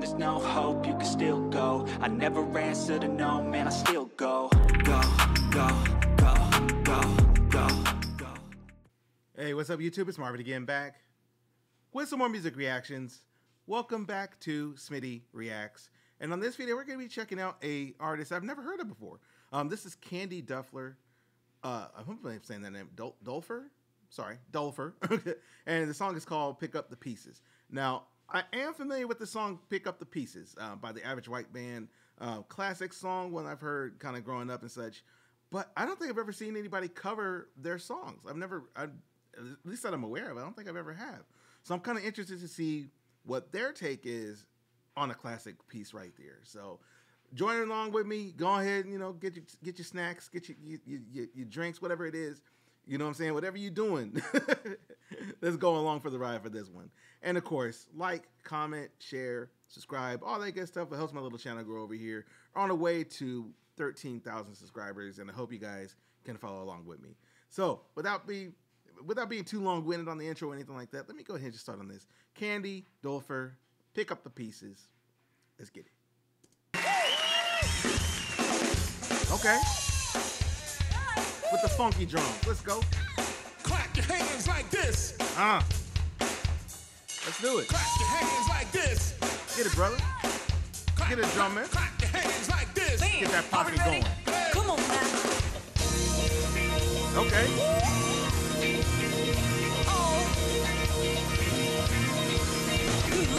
there's no hope, you can still go. I never answer to no, man, I still go. Go, go, go, go, go, go. Hey, what's up, YouTube? It's Marvin again, back with some more music reactions. Welcome back to Smitty Reacts. And on this video, we're going to be checking out a artist I've never heard of before. Um, this is Candy Duffler. Uh, I hope I'm saying that name. Dol- Dolfer? Sorry, Dolfer. and the song is called Pick Up the Pieces. Now, I am familiar with the song Pick Up the Pieces uh, by the Average White Band. Uh, classic song, one I've heard kind of growing up and such. But I don't think I've ever seen anybody cover their songs. I've never, I, at least that I'm aware of, I don't think I've ever have. So I'm kind of interested to see what their take is on a classic piece right there. So join along with me. Go ahead and you know get your get your snacks, get your your, your, your drinks, whatever it is. You know what I'm saying? Whatever you're doing, let's go along for the ride for this one. And of course, like, comment, share, subscribe, all that good stuff. It helps my little channel grow over here. We're on the way to 13,000 subscribers, and I hope you guys can follow along with me. So, without being without being too long winded on the intro or anything like that, let me go ahead and just start on this. Candy, Dolfer, pick up the pieces. Let's get it. Okay. With the funky drums. Let's go. Clap your hands like this. Ah. Let's do it. Clap your hands like this. Get it, brother. Clap, Get it, drum man. Clap your hands like this. Get that pocket going. Come on now. Okay. Good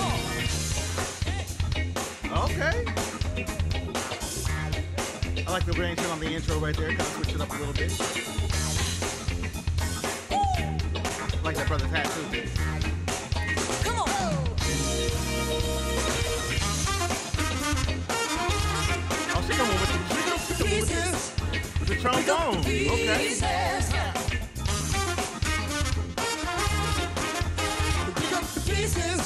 Lord. Okay. I like the arrangement on the intro right there. Kind of switch it up a little bit. I like that brother's hat too. Come on. Oh, she coming with the, she coming with Pieces. with the trombone. Okay. Pieces. Pick up the pieces.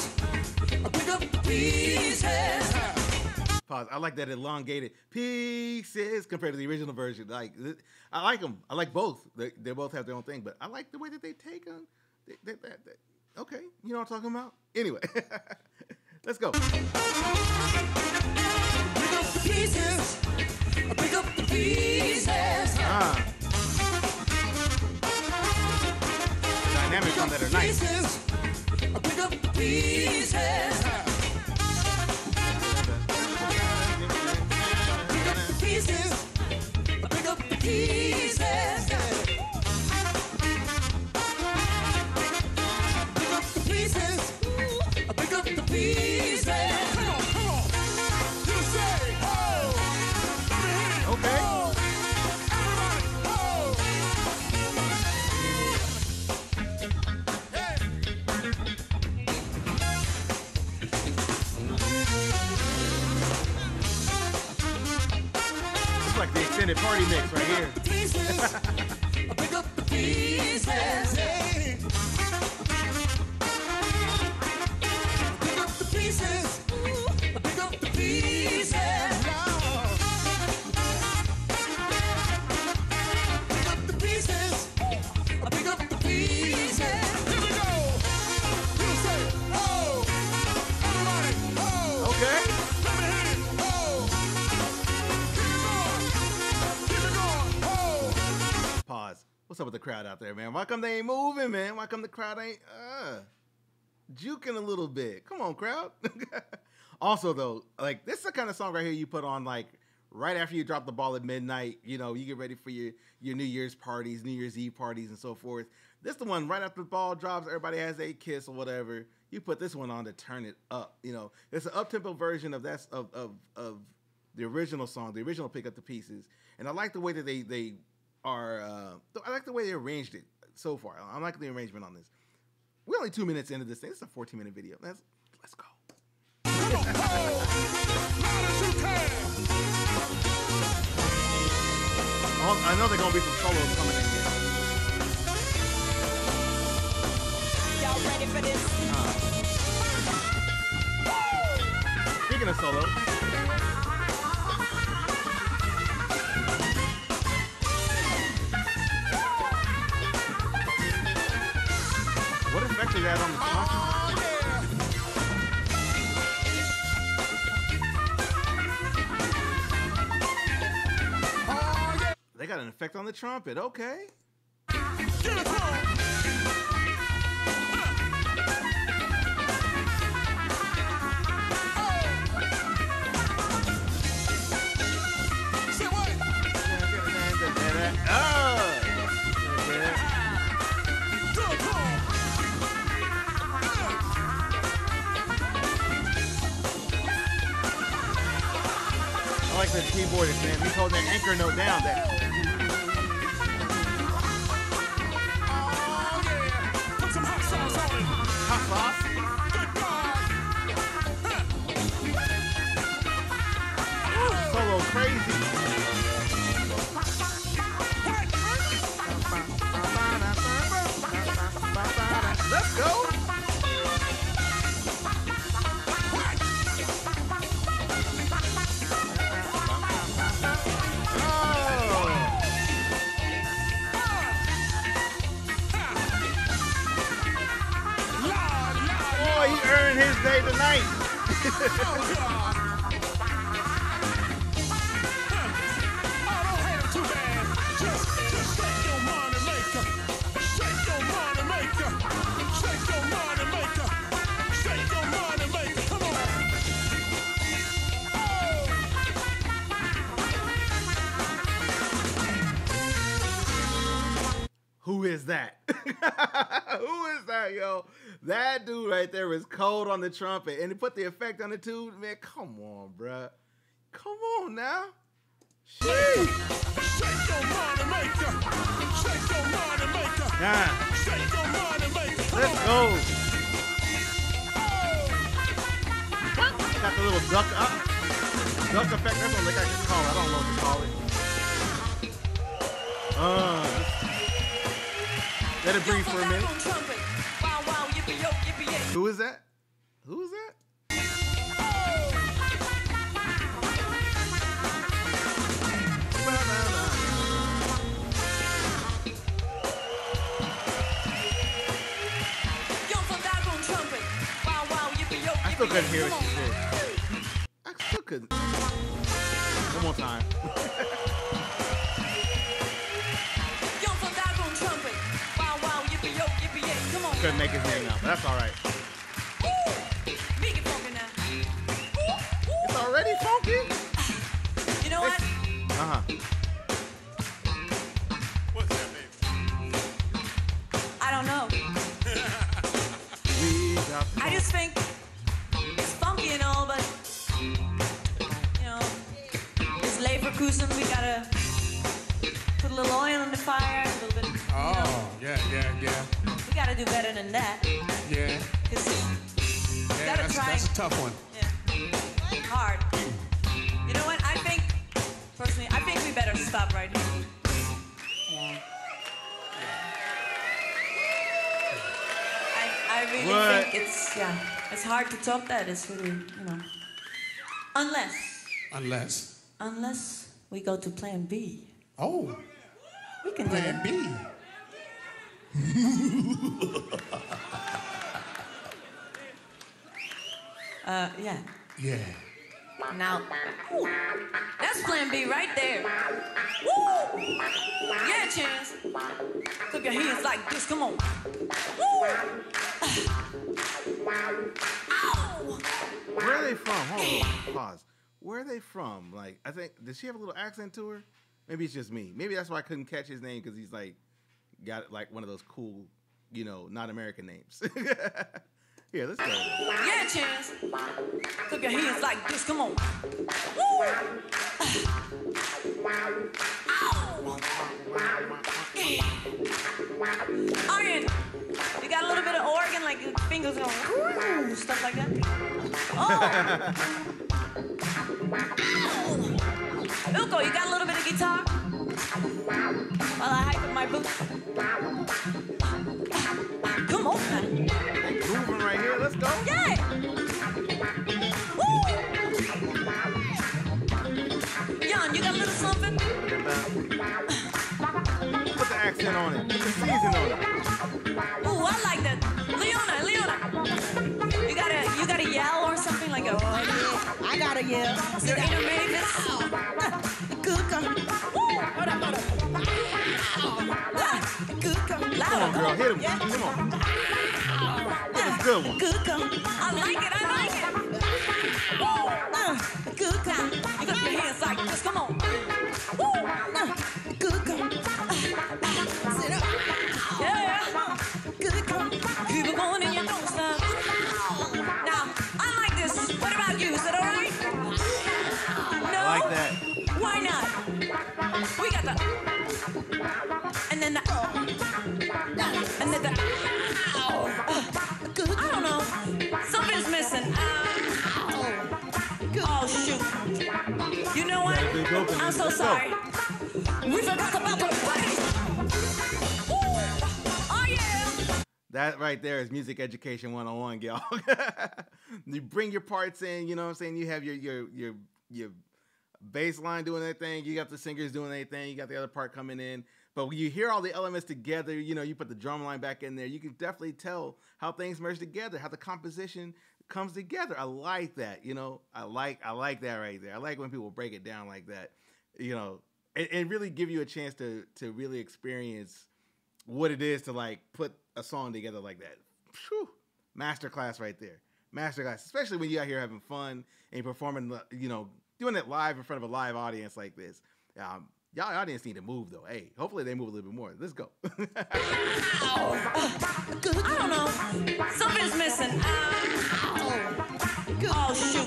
Pick up the pieces. Pause. I like that elongated pieces compared to the original version. Like, I like them. I like both. They, they both have their own thing, but I like the way that they take them. They, they, okay, you know what I'm talking about. Anyway, let's go. Pick up the pieces. Pick up the pieces. Ah. Dynamics on that are nice. What's up with the crowd out there, man? Why come they ain't moving, man? Why come the crowd ain't uh juking a little bit? Come on, crowd. also, though, like this is the kind of song right here you put on like right after you drop the ball at midnight. You know, you get ready for your your New Year's parties, New Year's Eve parties, and so forth. This the one right after the ball drops. Everybody has a kiss or whatever. You put this one on to turn it up. You know, it's an up tempo version of that's of of of the original song, the original pick up the pieces, and I like the way that they they are. Uh, I like the way they arranged it so far. I like the arrangement on this. We're only two minutes into this thing. It's a 14 minute video. Let's let's go. Come on. Loud as you can. I know there's gonna be some solos coming in here. Y'all ready for this? Speaking of solos, that on the. They got an effect on the trumpet, okay. Like the keyboardist, man. He's holding that anchor note down. there. Oh yeah. Put some hot sauce his day tonight. yo? That dude right there is cold on the trumpet, and he put the effect on it too. Man, come on, bruh. Come on now. Sheesh. Shake your money maker. Shake your money maker. Nah, Shake your money maker. Come let's go. Got the little duck up. Duck effect. That's what got to call it. I don't know what to call it. Uh, let it breathe for a minute. Who is that? Who is that? I still couldn't hear what she said. I still couldn't. One more time. Couldn't make his name out, but that's all right. Do than that. Yeah. Yeah, that's, try. that's a tough one. yeah, hard. You know what? I think, personally, I think we better stop right here. Yeah. I, I really What? think it's yeah, it's hard to top that. It's really you know, unless Unless. unless we go to Plan B, Oh, we can do plan it. B. Uh, yeah. Yeah. Now, whew, that's Plan B right there. Woo! Yeah, Chance. Clap your hands like this. Come on. Woo! Ow! Where are they from? Hold on. Pause. Where are they from? Like, I think, does she have a little accent to her? Maybe it's just me. Maybe that's why I couldn't catch his name because he's like, got like one of those cool, you know, not American names. Here, let's go. Yeah, Chance. Clap your hands like this. Come on. Woo! Ow! Iron. You got a little bit of organ, like your fingers going, ooh, stuff like that. Oh. Ilko, you got a little bit of guitar? While I hype up my boots. Come on, man. Grooving right here. Let's go. Yeah. Woo. Jan, you got a little something? Put the accent on it. Put the season on it. Ooh, I like that. Leona, Leona. You got a you got a yell or something like a oh, I gotta yell. Is there inner Mavis? Good girl. Woo. Come on, girl, hit him. Come on. That's a good one. Good girl. It. It. Uh. You got your hands like this. Come on. Woo. Uh, good girl. Uh, sit up. Yeah. Good girl. Keep it going and you don't. Now, I like this. What about you? Is that all right? I like that. Why not? We got the. Sorry. We forgot about the. Oh, yeah. That right there is music education 101, y'all. you bring your parts in, you know what I'm saying? You have your your your your bass line doing their thing, you got the singers doing their thing, you got the other part coming in. But when you hear all the elements together, you know, you put the drum line back in there, you can definitely tell how things merge together, how the composition comes together. I like that, you know. I like I like that right there. I like when people break it down like that, you know, and, and really give you a chance to to really experience what it is to like put a song together like that. Phew. Masterclass right there. Masterclass, especially when you're out here having fun and performing, you know, doing it live in front of a live audience like this. Um, y'all audience need to move though. Hey, hopefully they move a little bit more. Let's go. I don't know. Something's missing. Oh, shoot.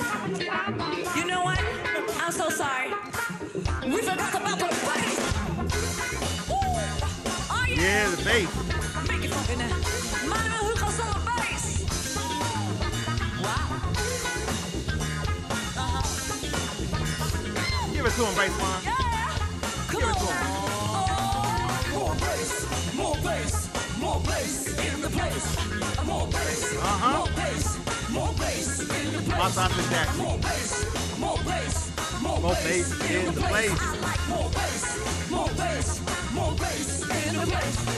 You know yeah. the bass. Make it funky now. Mama, who goes on the bass? Wow. Give it to him, bass line. Yeah. Come Give it on. to him. Oh. More bass, more bass, more bass in the place. More bass, Uh-huh. more bass, more bass in the place. More bass, more bass, more More bass bass in the place. I like more bass, more bass,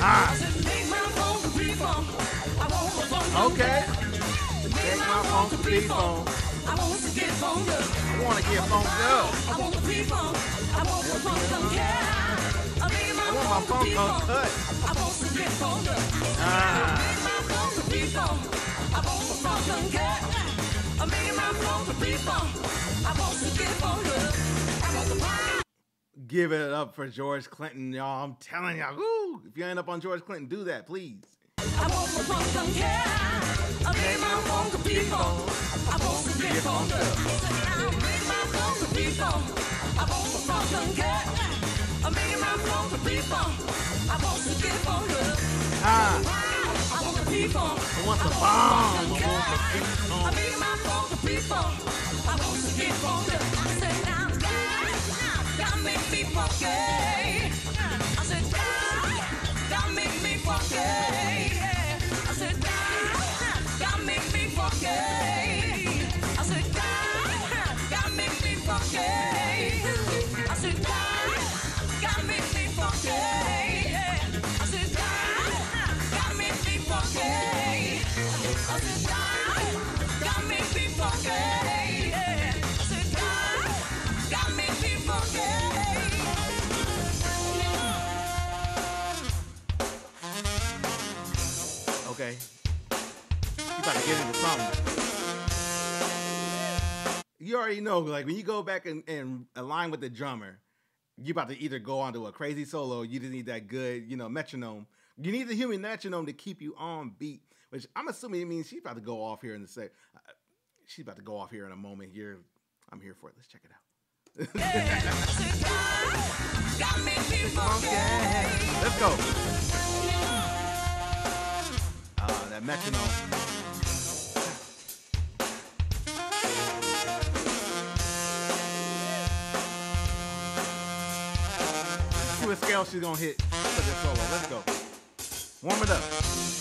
Ah. Phone to. Okay. Take my phone to be phone. I want to get phoned up. I want to get funked up. I want the people. I want the funk funk yeah. I make my phone to be cut. I want to get phoned up. Ah. My phone to be fun. I want the funk funk yeah. I make my phone to be fun. I want to get phoned up. Give it up for George Clinton, y'all. I'm telling y'all. If you end up on George Clinton, do that, please. I want funk yeah. I make my phone to be fun. I want to get phoned up. I make my phone to be fun. I want funk yeah. I make my phone to be fun. I want to get phoned up. Ah, I want the people. I want the bomb. I want the I beat. need my phone to people. I want to get phoned up. I said, now, God, God make already know, like when you go back and, and align with the drummer, you're about to either go onto a crazy solo, you just need that good, you know, metronome. You need the human metronome to keep you on beat, which I'm assuming it means she's about to go off here in the sec. Uh, she's about to go off here in a moment. Here, I'm here for it. Let's check it out. I said, God, God make me funky. Let's go. Ah, that metronome. See what scale she's gonna hit for this solo. Let's go. Warm it up.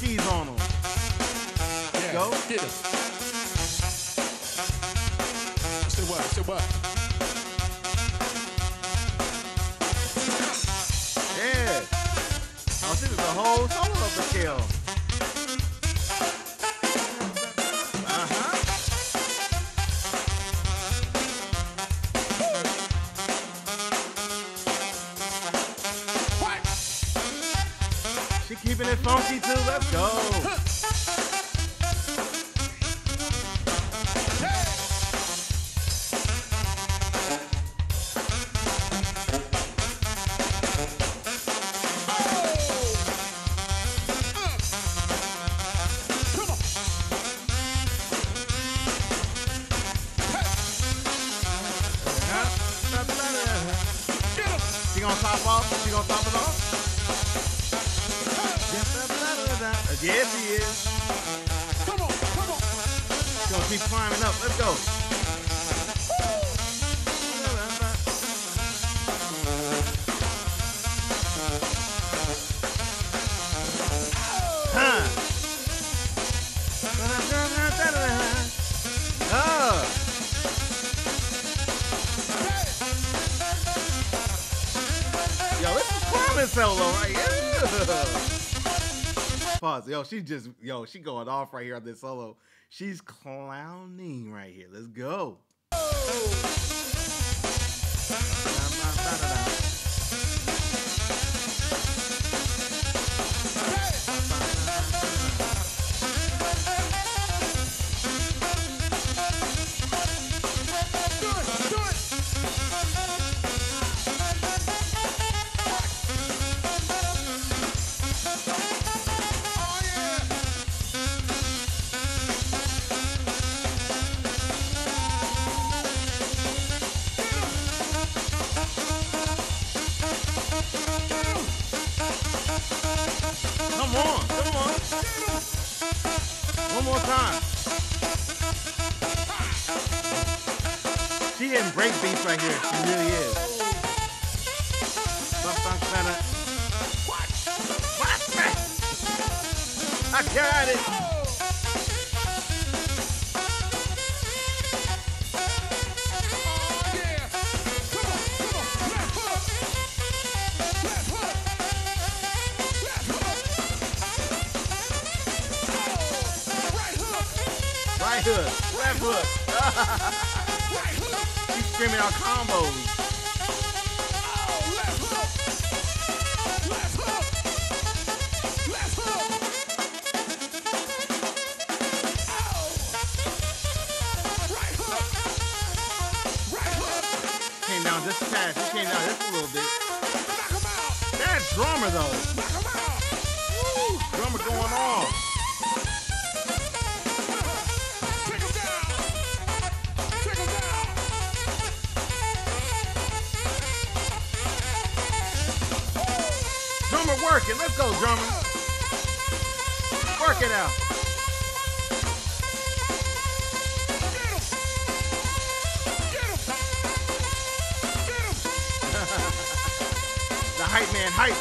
Cheese on them. Yeah. Go. Get him. Say what? Say what? Yeah. Oh, this is a whole solo up the scale. Keeping it funky too. Let's go. This solo right here. Pause. Yo, she just yo, she going off right here on this solo. She's clowning right here. Let's go. Oh. Do time. She hitting break beats right here. She really is. I got it. Right hook, left hook. She's screaming out combos. Oh, left hook. Left hook. Left hook. Oh. Right hook. Right hook. Came down just a tad. She came down just a little bit. Knock him out. That drummer though. Knock him out. Woo, drummer going on. Working. Let's go, drummer. Work it out. The hype man hype.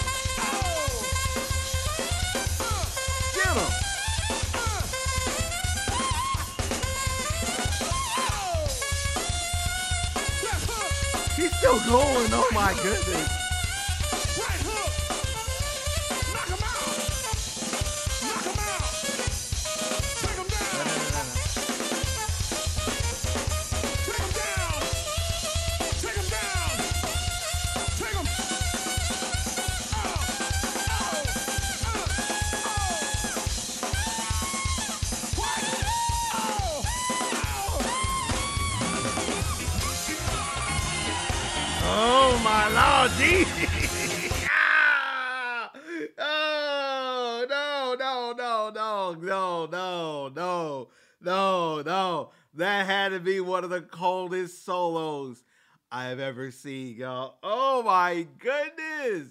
Get him. She's still going. Oh my goodness. Ah! Oh no, no, no, no, no, no, no, no, no. That had to be one of the coldest solos I have ever seen, y'all. Oh my goodness.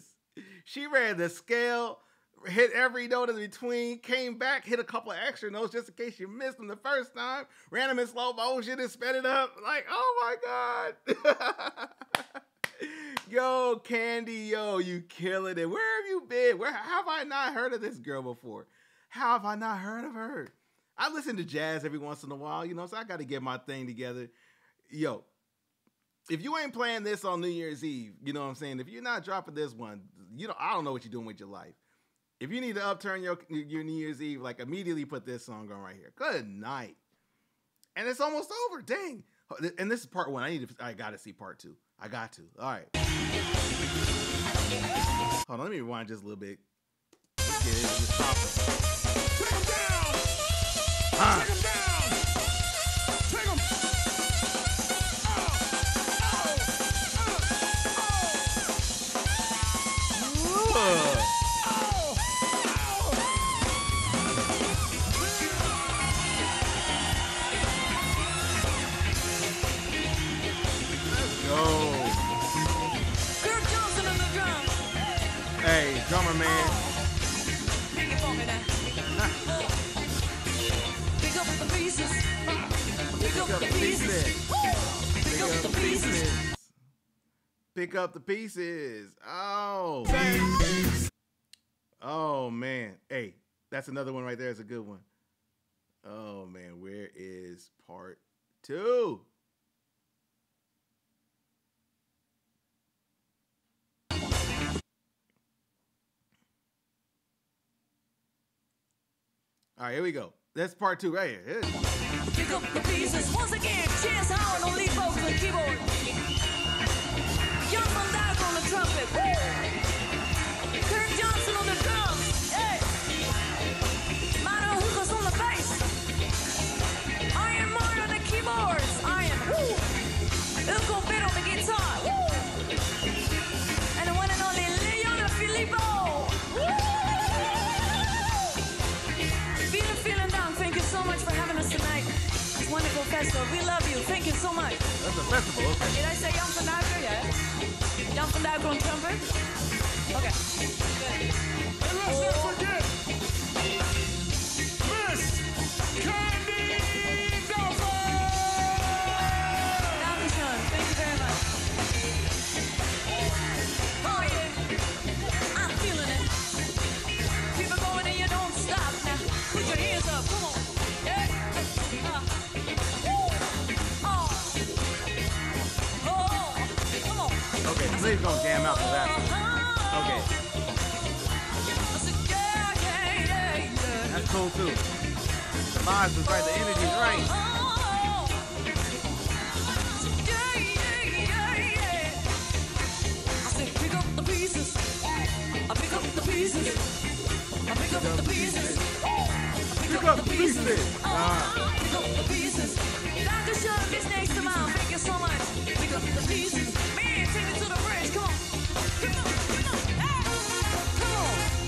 She ran the scale, hit every note in between, came back, hit a couple of extra notes just in case you missed them the first time, ran them in slow motion and sped it up. Like, oh my God. go, Candy. Yo, you killing it. Where have you been? Where have I not heard of this girl before? How have I not heard of her? I listen to jazz every once in a while, you know, so I got to get my thing together. Yo, if you ain't playing this on New Year's Eve, you know what I'm saying? If you're not dropping this one, you know, I don't know what you're doing with your life. If you need to upturn your your New Year's Eve, like immediately put this song on right here. Good night. And it's almost over. Dang. And this is part one. I need to. I gotta see part two. I got to. All right. Hold on. Let me rewind just a little bit. Get it, just stop it. Take down. Ah. Pick up the pieces. Pick up the pieces. Pick up the pieces. Pick up the pieces. Oh. Oh man. Hey, that's another one right there. It's a good one. Oh man, where is part two? All right, here we go. That's part two right. Pick up the pieces. Once again, Howard on keyboard. Van on the trumpet. Woo! Wonderful festival. We love you. Thank you so much. That's a festival. Okay. Did I say Jan van Duiker? Yeah. Jan van Duiker on trumpet. Okay. Good. And let's not forget Please don't jam out to that. Okay, that's cool too. The vibes is right, the energy's right. I pick up the pieces. I pick up the pieces. I pick up the pieces. Pick up the pieces. Ah. Pick up the pieces. Dr. Sean, this next to mine. Thank you so much. Pick up the pieces.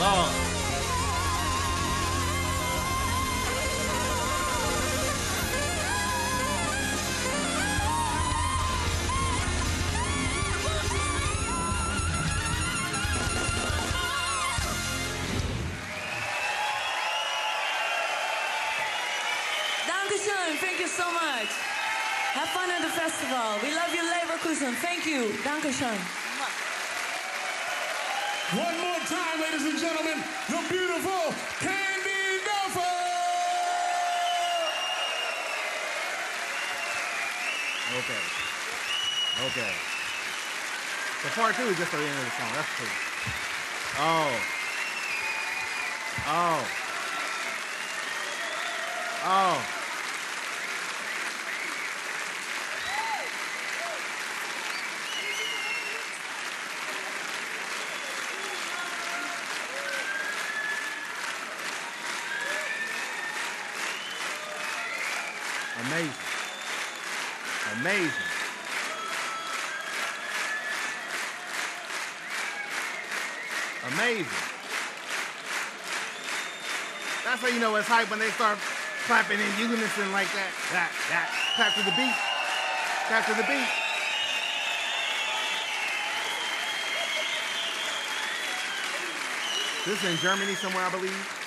Lord. Thank you so much. Have fun at the festival. We love you, Leverkusen. Thank you. Dankeschön. One more time, ladies and gentlemen, the beautiful Candy Dulfer. Okay. Okay. So part two is just the end of the song. That's cool. Oh. Oh. Oh. amazing. Amazing. That's how you know it's hype when they start clapping in unison like that. That, that. Clap to the beat. Clap to the beat. This is in Germany somewhere, I believe.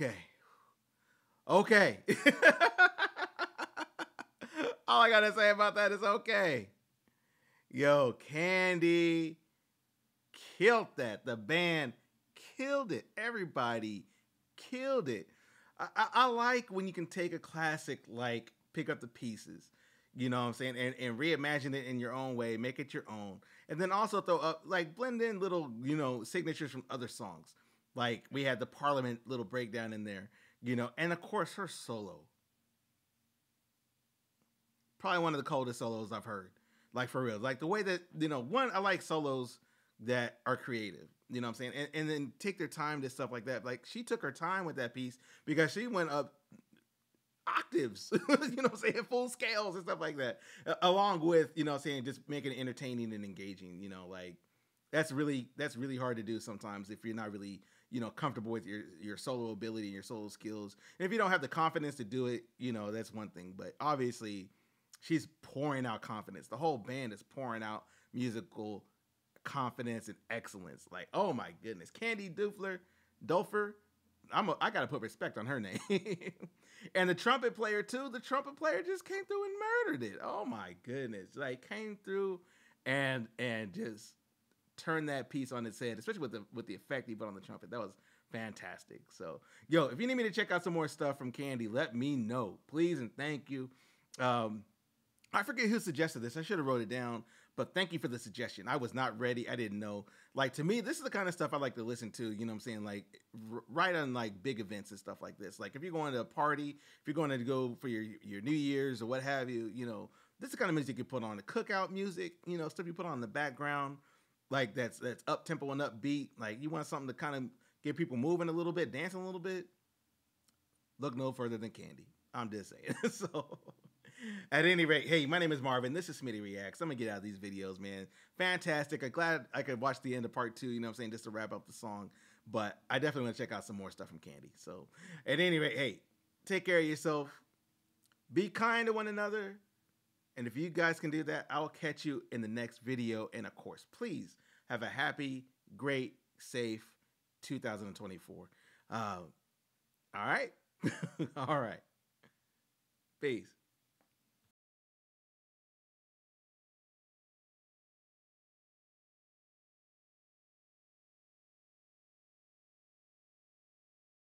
Okay. Okay. All I gotta say about that is okay. Yo, Candy killed that. The band killed it. Everybody killed it. I, I, I like when you can take a classic like Pick Up the Pieces, you know what I'm saying, and, and reimagine it in your own way, make it your own. And then also throw up like blend in little, you know, signatures from other songs. Like we had the Parliament little breakdown in there, you know, and of course her solo. Probably one of the coldest solos I've heard. Like for real. Like the way that, you know, one, I like solos that are creative. You know what I'm saying? And, and then take their time to stuff like that. Like she took her time with that piece because she went up octaves, you know what I'm saying? Full scales and stuff like that. Along with, you know what I'm saying, just making it entertaining and engaging, you know, like that's really that's really hard to do sometimes if you're not really, you know, comfortable with your your solo ability and your solo skills. And if you don't have the confidence to do it, you know, that's one thing. But obviously she's pouring out confidence. The whole band is pouring out musical confidence and excellence. Like, oh my goodness, Candy Dufler, Dulfer. I'm a, I gotta put respect on her name. and the trumpet player too. The trumpet player just came through and murdered it. Oh my goodness, like came through and and just turned that piece on its head, especially with the with the effect he put on the trumpet. That was fantastic. So, yo, if you need me to check out some more stuff from Candy, let me know, please and thank you. Um, I forget who suggested this. I should have wrote it down, but thank you for the suggestion. I was not ready. I didn't know. Like to me, this is the kind of stuff I like to listen to. You know what I'm saying? Like r- right on like big events and stuff like this. Like if you're going to a party, if you're going to go for your your New Year's or what have you, you know, this is the kind of music you put on the cookout music. You know, stuff you put on in the background, like that's that's up tempo and upbeat. Like you want something to kind of get people moving a little bit, dancing a little bit. Look no further than Candy. I'm just saying. so. At any rate, hey, my name is Marvin. This is Smitty Reacts. I'm gonna get out of these videos, man. Fantastic. I'm glad I could watch the end of part two, you know what I'm saying, just to wrap up the song. But I definitely want to check out some more stuff from Candy. So at any rate, hey, take care of yourself. Be kind to one another. And if you guys can do that, I'll catch you in the next video. And of course, please have a happy, great, safe 2024. Uh, all right. all right. Peace.